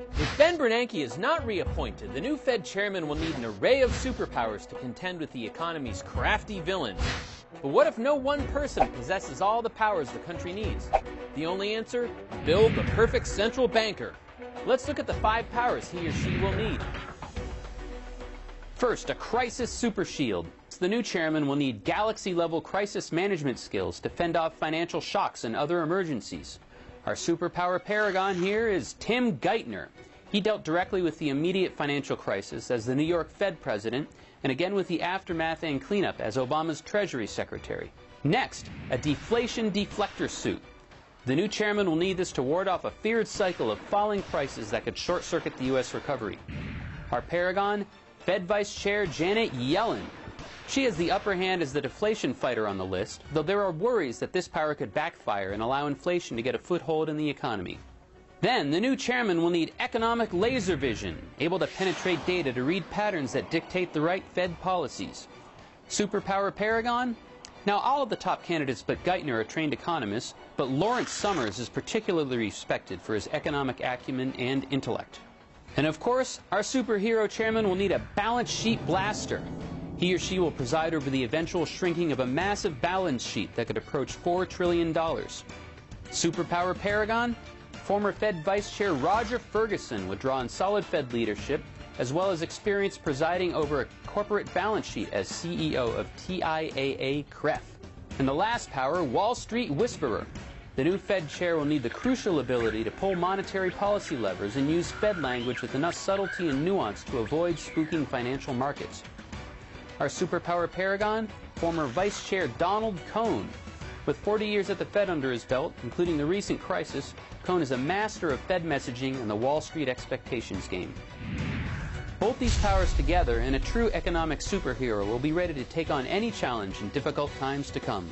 If Ben Bernanke is not reappointed, the new Fed chairman will need an array of superpowers to contend with the economy's crafty villains. But what if no one person possesses all the powers the country needs? The only answer? Build the perfect central banker. Let's look at the five powers he or she will need. First, a crisis super shield. The new chairman will need galaxy level crisis management skills to fend off financial shocks and other emergencies. Our superpower paragon here is Tim Geithner. He dealt directly with the immediate financial crisis as the New York Fed president and again with the aftermath and cleanup as Obama's Treasury Secretary. Next, a deflation deflector suit. The new chairman will need this to ward off a feared cycle of falling prices that could short circuit the U.S. recovery. Our paragon, Fed Vice Chair Janet Yellen. She has the upper hand as the deflation fighter on the list, though there are worries that this power could backfire and allow inflation to get a foothold in the economy. Then, the new chairman will need economic laser vision, able to penetrate data to read patterns that dictate the right Fed policies. Superpower Paragon? Now, all of the top candidates but Geithner are trained economists, but Lawrence Summers is particularly respected for his economic acumen and intellect. And of course, our superhero chairman will need a balance sheet blaster. He or she will preside over the eventual shrinking of a massive balance sheet that could approach $4 trillion. Superpower Paragon? Former Fed Vice Chair Roger Ferguson would draw on solid Fed leadership, as well as experience presiding over a corporate balance sheet as CEO of TIAA CREF. And the last power, Wall Street Whisperer. The new Fed chair will need the crucial ability to pull monetary policy levers and use Fed language with enough subtlety and nuance to avoid spooking financial markets. Our superpower paragon, former Vice Chair Donald Cohn. With 40 years at the Fed under his belt, including the recent crisis, Cohn is a master of Fed messaging and the Wall Street expectations game. Both these powers together, and a true economic superhero will be ready to take on any challenge in difficult times to come.